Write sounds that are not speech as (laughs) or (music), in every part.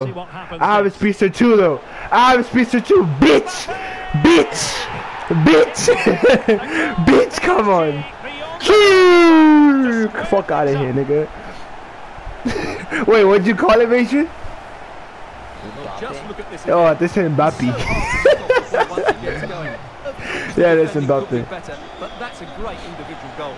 I have a speedster too though. I have a speedster too, bitch, bitch, bitch, (laughs) bitch. Come on, fuck out of here, nigga. (laughs) Wait, what'd you call it, Mason? Oh, this is Mbappe. (laughs) yeah, that's Mbappe. But that's a great individual goal.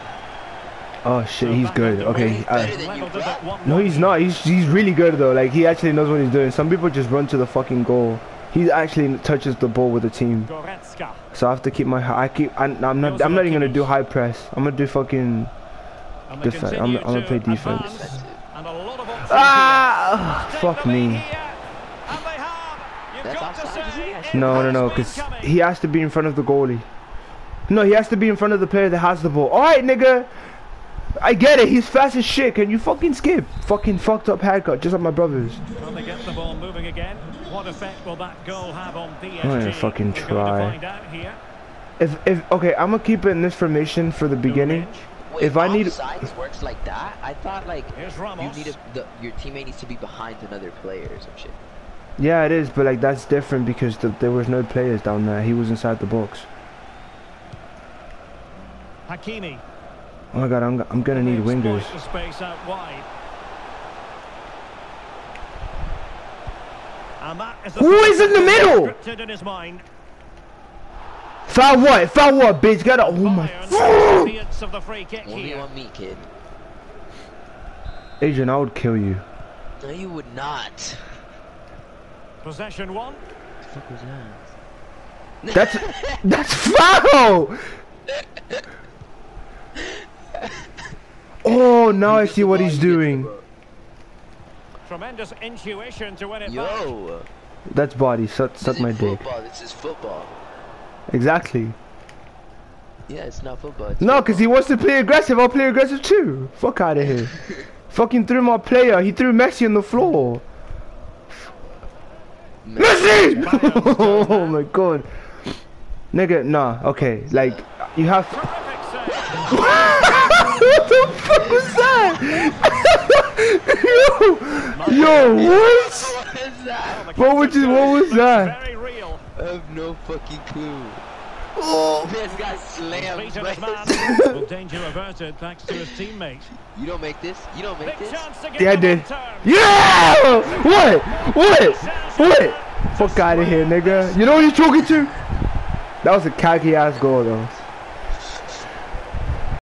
Oh shit, he's good. Okay. Uh, no, he's not. He's he's really good though. Like he actually knows what he's doing. Some people just run to the fucking goal. He actually touches the ball with the team. So I have to keep my. I keep. I, am not. I'm not even gonna do high press. I'm gonna do fucking. Defense. I'm, I'm gonna play defense. Ah! Fuck me. No, no, no, because he has to be in front of the goalie. No, he has to be in front of the player that has the ball. Alright, nigga! I get it, he's fast as shit. Can you fucking skip? Fucking fucked up haircut, just like my brother's. Will they get the ball moving again? What effect will that goal have on PSG? I'm gonna fucking try. If if okay, I'm gonna keep it in this formation for the beginning. Wait, if I need sides works like that, I thought like you need a, the, your teammate needs to be behind another player or some shit. Yeah, it is, but like that's different because the, there was no players down there. He was inside the box. Hakimi. Oh my god, I'm, I'm gonna need wingers. Who is in the middle? Foul what? Foul what, bitch? Got a oh my. Only on me, kid. Adrian, I would kill you. No, you would not. Possession one. What the fuck was that? That's that's foul. (laughs) Oh, now I see what he's doing. Tremendous intuition to win it Yo. Back. That's body. Suck, suck my football. dick. This is football. Exactly. Yeah, it's not football. It's no, because he wants to play aggressive. I'll play aggressive too. Fuck out of here. (laughs) Fucking threw my player. He threw Messi on the floor. Messi! Messi! (laughs) oh my god. Nigga, nah. Okay, like, you have (laughs) what the fuck was that? (laughs) yo, yo, what? What was you? What was that? I have no fucking clue. Oh, this guy slammed. well, (laughs) danger averted thanks to his teammate. You don't make this. You don't make this. Yeah, I did. Yeah! What? What? What? Fuck out of here, nigga. You know what you're talking to? That was a cocky ass goal, though.